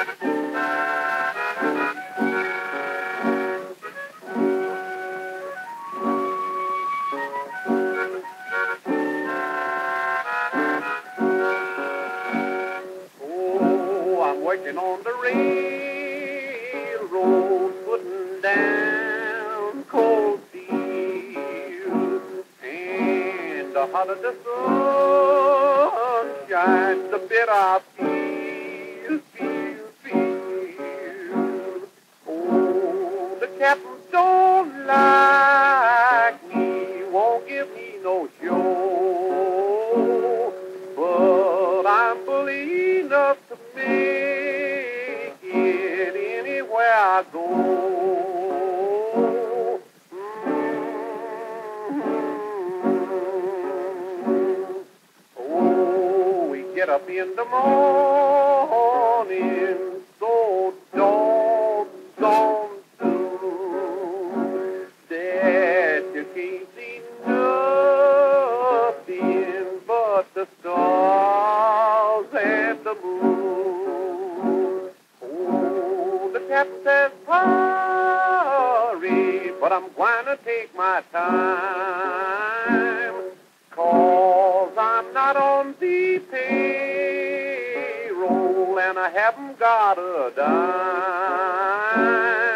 Oh, I'm working on the railroad, putting down cold steel. And the hotter the sun shines, the better I feel. The captains don't like me, won't give me no show. But I'm bully enough to make it anywhere I go. Mm. Oh, we get up in the morning Captain says, hurry, but I'm going to take my time. Cause I'm not on the payroll and I haven't got a dime.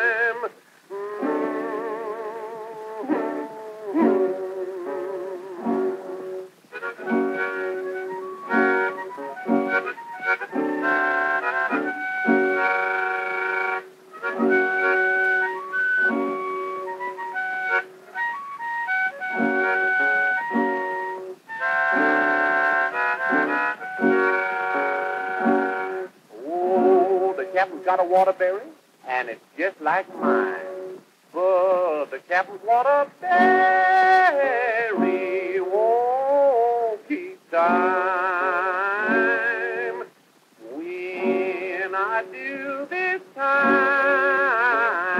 Captain's got a Waterbury, and it's just like mine. But the captain's Waterbury won't keep time. When I do this time,